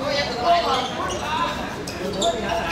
どういうこと?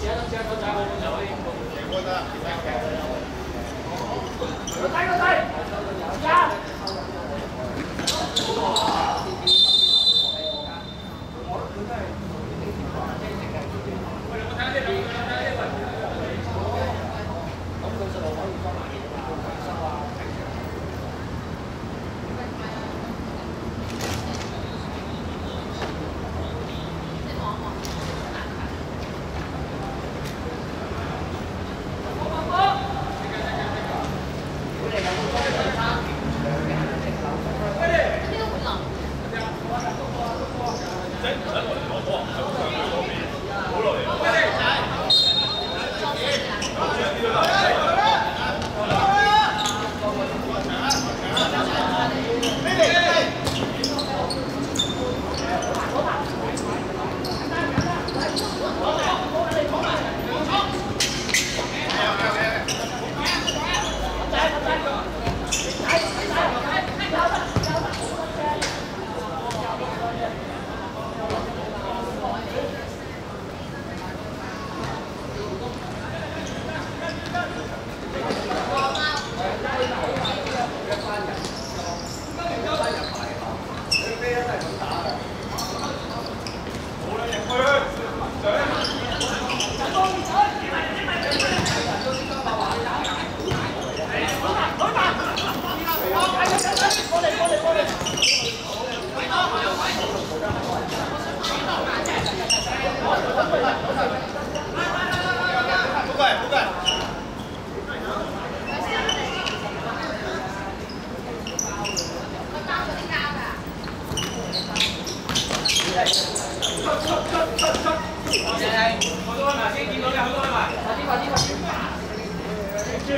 Go, go, go!